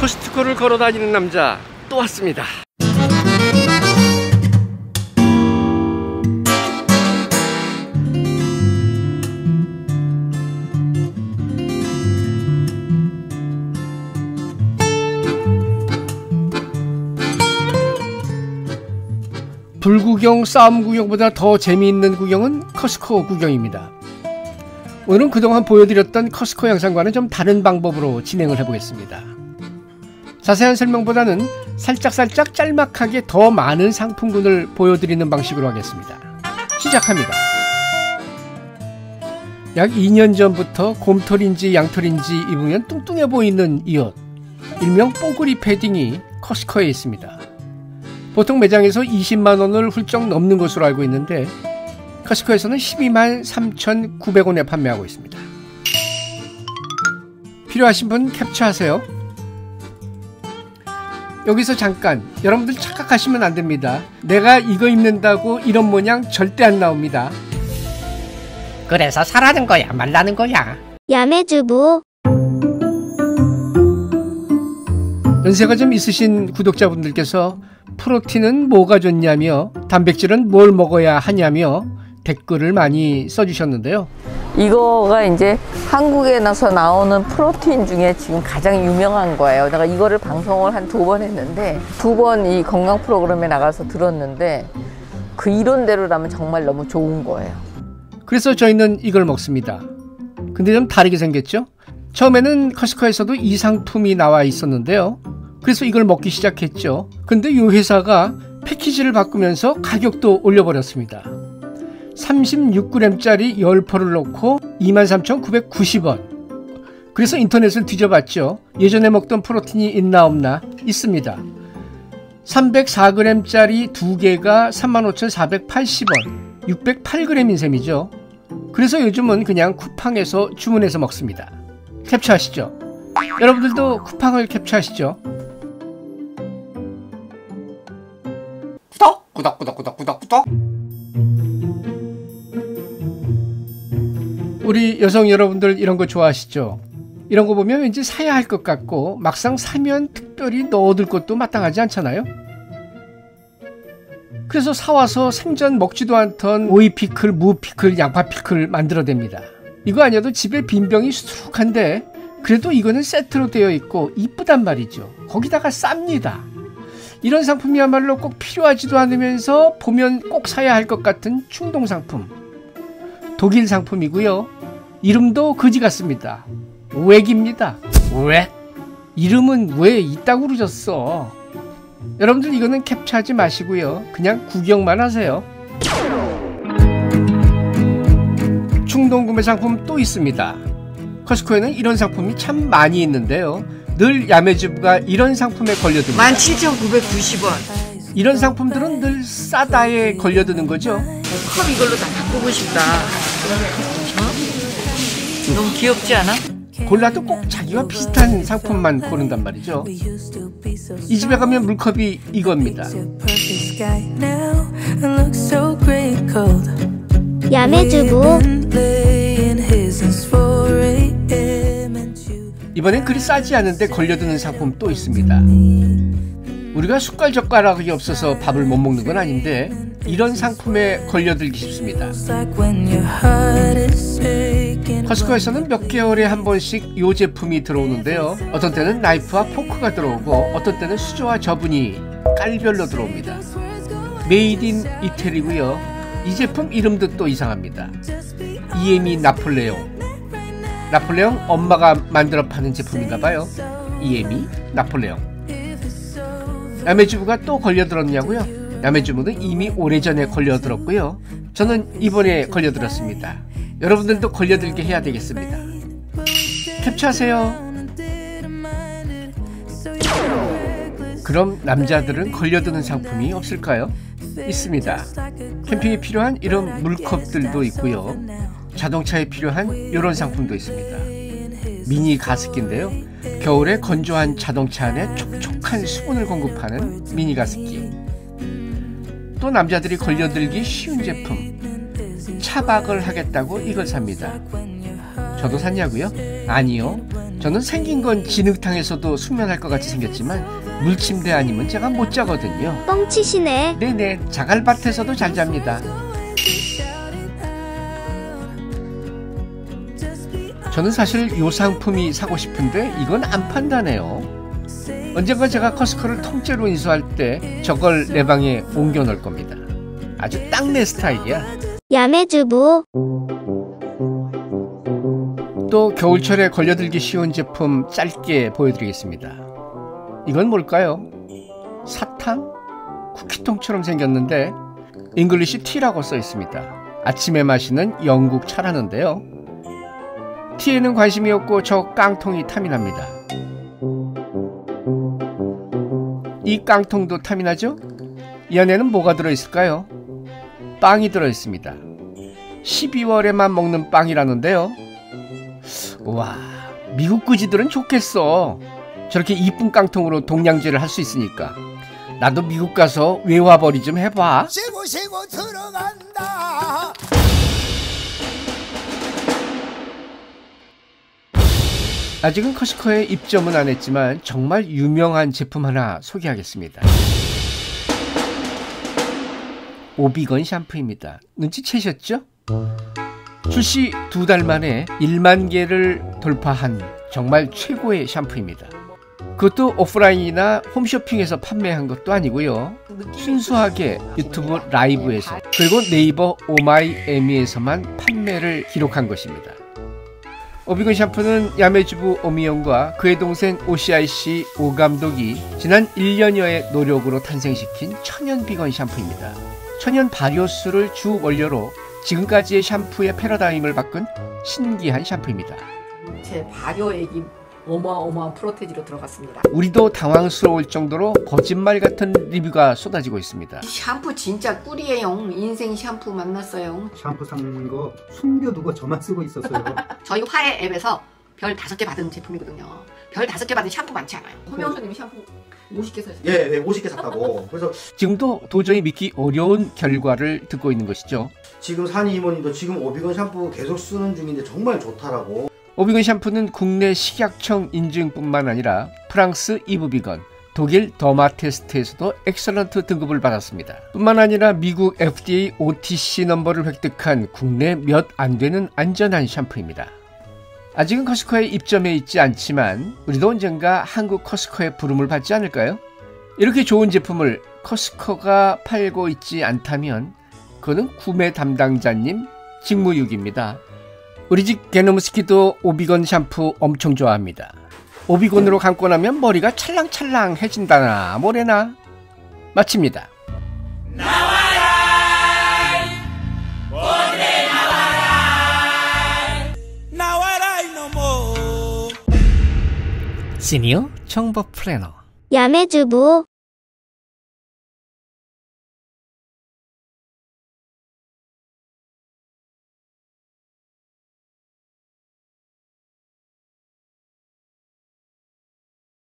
코스트코를 걸어 다니는 남자 또 왔습니다. 불구경 싸움 구경보다 더 재미있는 구경은 커스코 구경입니다. 오늘은 그동안 보여드렸던 커스코 영상과는 좀 다른 방법으로 진행을 해보겠습니다. 자세한 설명보다는 살짝살짝 짤막하게 더 많은 상품군을 보여드리는 방식으로 하겠습니다. 시작합니다. 약 2년 전부터 곰털인지 양털인지 입으면 뚱뚱해 보이는 이 옷, 일명 뽀글이 패딩이 커스코에 있습니다. 보통 매장에서 20만원을 훌쩍 넘는 것으로 알고 있는데 커스코에서는 12만 3,900원에 판매하고 있습니다. 필요하신 분 캡처하세요. 여기서 잠깐 여러분들 착각하시면 안 됩니다. 내가 이거 입는다고 이런 모양 절대 안 나옵니다. 그래서 사라는 거야 말라는 거야 야매주부 연세가 좀 있으신 구독자분들께서 프로틴은 뭐가 좋냐며 단백질은 뭘 먹어야 하냐며 댓글을 많이 써주셨는데요. 이거가 이제 한국에 나서 나오는 프로틴 중에 지금 가장 유명한 거예요. 내가 이거를 방송을 한 두 번 했는데 두 번 이 건강 프로그램에 나가서 들었는데 그 이론대로라면 정말 너무 좋은 거예요. 그래서 저희는 이걸 먹습니다. 근데 좀 다르게 생겼죠? 처음에는 커스코에서도 이 상품이 나와 있었는데요. 그래서 이걸 먹기 시작했죠. 근데 이 회사가 패키지를 바꾸면서 가격도 올려버렸습니다. 36g짜리 10포를 넣고 23,990원. 그래서 인터넷을 뒤져봤죠. 예전에 먹던 프로틴이 있나 없나 있습니다. 304g짜리 두 개가 35,480원. 608g인 셈이죠. 그래서 요즘은 그냥 쿠팡에서 주문해서 먹습니다. 캡처하시죠. 여러분들도 쿠팡을 캡처하시죠. 구독, 구독, 구독, 구독, 구독, 구독. 우리 여성 여러분들 이런 거 좋아하시죠? 이런 거 보면 왠지 사야 할 것 같고 막상 사면 특별히 넣어둘 것도 마땅하지 않잖아요? 그래서 사와서 생전 먹지도 않던 오이 피클, 무 피클, 양파 피클 만들어댑니다. 이거 아니어도 집에 빈병이 수룩한데 그래도 이거는 세트로 되어 있고 이쁘단 말이죠. 거기다가 쌉니다. 이런 상품이야말로 꼭 필요하지도 않으면서 보면 꼭 사야 할 것 같은 충동 상품. 독일 상품이고요. 이름도 거지 같습니다. 웩입니다. 웩. 이름은 왜 이따구 그러졌어? 여러분들 이거는 캡처하지 마시고요. 그냥 구경만 하세요. 충동 구매 상품 또 있습니다. 커스코에는 이런 상품이 참 많이 있는데요. 늘 야매주부가 이런 상품에 걸려듭니다. 17,990원. 이런 상품들은 늘 싸다에 걸려드는 거죠. 컵 이걸로 다 바꾸고 싶다. 어? 너무 귀엽지 않아? 골라도 꼭 자기와 비슷한 상품만 고른단 말이죠. 이 집에 가면 물컵이 이겁니다. 야매주부 이번엔 그리 싸지 않은데 걸려드는 상품 또 있습니다. 우리가 숟갈 젓가락이 없어서 밥을 못 먹는 건 아닌데 이런 상품에 걸려들기 쉽습니다. 커스코에서는 몇 개월에 한 번씩 이 제품이 들어오는데요. 어떤 때는 나이프와 포크가 들어오고 어떤 때는 수저와 저분이 깔별로 들어옵니다. Made in 이태리고요. 이 제품 이름도 또 이상합니다. 이에미 나폴레옹. 나폴레옹 엄마가 만들어 파는 제품인가 봐요. 이에미 나폴레옹. 야매주부가 또 걸려들었냐고요? 야매주부는 이미 오래전에 걸려들었고요. 저는 이번에 걸려들었습니다. 여러분들도 걸려들게 해야 되겠습니다. 캡처하세요. 그럼 남자들은 걸려드는 상품이 없을까요? 있습니다. 캠핑에 필요한 이런 물컵들도 있고요. 자동차에 필요한 이런 상품도 있습니다. 미니 가습기인데요. 겨울에 건조한 자동차 안에 촉촉한 수분을 공급하는 미니 가습기. 또 남자들이 걸려들기 쉬운 제품. 차박을 하겠다고 이걸 삽니다. 저도 샀냐고요? 아니요. 저는 생긴 건 진흙탕에서도 숙면할 것 같이 생겼지만 물침대 아니면 제가 못 자거든요. 뻥치시네. 네네, 자갈밭에서도 잘 잡니다. 저는 사실 요 상품이 사고 싶은데 이건 안 판다네요. 언젠가 제가 커스커를 통째로 인수할 때 저걸 내 방에 옮겨 놓을 겁니다. 아주 딱 내 스타일이야. 야매주부. 또 겨울철에 걸려들기 쉬운 제품 짧게 보여드리겠습니다. 이건 뭘까요? 사탕? 쿠키통처럼 생겼는데 English tea라고 써 있습니다. 아침에 마시는 영국 차라는데요. tea에는 관심이 없고 저 깡통이 탐이 납니다. 이 깡통도 탐이 나죠? 이 안에는 뭐가 들어있을까요? 빵이 들어있습니다. 12월에만 먹는 빵이라는데요. 와, 미국 그지들은 좋겠어. 저렇게 이쁜 깡통으로 동양제를 할 수 있으니까. 나도 미국 가서 외화벌이 좀 해봐. 쉬고 쉬고 들어간다 아직은 커스커에 입점은 안 했지만 정말 유명한 제품 하나 소개하겠습니다. 오비건 샴푸입니다. 눈치채셨죠? 출시 두 달 만에 1만 개를 돌파한 정말 최고의 샴푸입니다. 그것도 오프라인이나 홈쇼핑에서 판매한 것도 아니고요. 순수하게 유튜브 라이브에서 그리고 네이버 오마이애미에서만 판매를 기록한 것입니다. 오비건 샴푸는 야매주부 오미영과 그의 동생 OCIC 오 감독이 지난 1년여의 노력으로 탄생시킨 천연 비건 샴푸입니다. 천연 발효수를 주 원료로 지금까지의 샴푸의 패러다임을 바꾼 신기한 샴푸입니다. 제 발효액이 어마어마한 프로테지로 들어갔습니다. 우리도 당황스러울 정도로 거짓말 같은 리뷰가 쏟아지고 있습니다. 샴푸 진짜 꿀이에요. 인생 샴푸 만났어요. 샴푸 산거 숨겨두고 저만 쓰고 있었어요. 저희 화해 앱에서 별 다섯 개 받은 제품이거든요. 별 다섯 개 받은 샴푸 많지 않아요. 호명수님이 샴푸 50개 사셨어요. 예, 네, 50개 샀다고 그래서 지금도 도저히 믿기 어려운 결과를 듣고 있는 것이죠. 지금 산이 이모님도 지금 오비건 샴푸 계속 쓰는 중인데 정말 좋다라고 오비건 샴푸는 국내 식약청 인증뿐만 아니라 프랑스 이브비건, 독일 더마테스트에서도 excellent 등급을 받았습니다. 뿐만 아니라 미국 FDA OTC 넘버를 획득한 국내 몇 안 되는 안전한 샴푸입니다. 아직은 커스코에 입점해 있지 않지만 우리도 언젠가 한국 커스코의 부름을 받지 않을까요? 이렇게 좋은 제품을 커스코가 팔고 있지 않다면 그거는 구매 담당자님 직무유기입니다. 우리 집 게노무스키도 오비건 샴푸 엄청 좋아합니다. 오비건으로 감고 나면 머리가 찰랑찰랑해진다나 뭐래나 마칩니다. 나와라 이놈아 시니어 정보 플래너 야매주부.